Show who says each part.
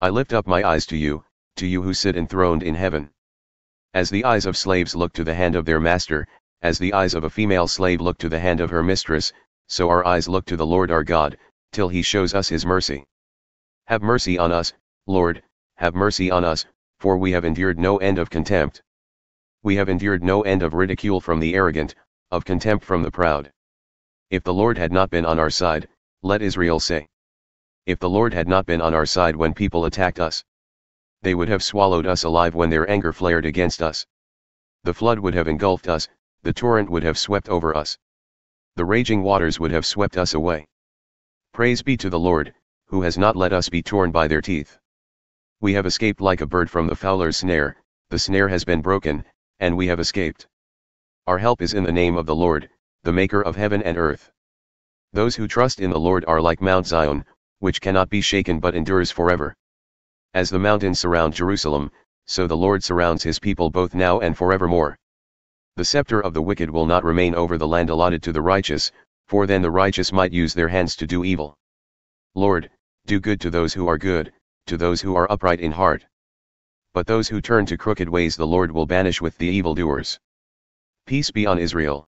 Speaker 1: I lift up my eyes to you, to you who sit enthroned in heaven. As the eyes of slaves look to the hand of their master, as the eyes of a female slave look to the hand of her mistress, so our eyes look to the Lord our God, till he shows us his mercy. Have mercy on us, Lord, have mercy on us, for we have endured no end of contempt. We have endured no end of ridicule from the arrogant, of contempt from the proud. If the Lord had not been on our side, let Israel say. If the Lord had not been on our side when people attacked us, they would have swallowed us alive when their anger flared against us. The flood would have engulfed us, the torrent would have swept over us. The raging waters would have swept us away. Praise be to the Lord, who has not let us be torn by their teeth. We have escaped like a bird from the fowler's snare, the snare has been broken, and we have escaped. Our help is in the name of the Lord, the maker of heaven and earth. Those who trust in the Lord are like Mount Zion, which cannot be shaken but endures forever. As the mountains surround Jerusalem, so the Lord surrounds his people both now and forevermore. The scepter of the wicked will not remain over the land allotted to the righteous, for then the righteous might use their hands to do evil. Lord, do good to those who are good, to those who are upright in heart. But those who turn to crooked ways the Lord will banish with the evildoers. Peace be on Israel.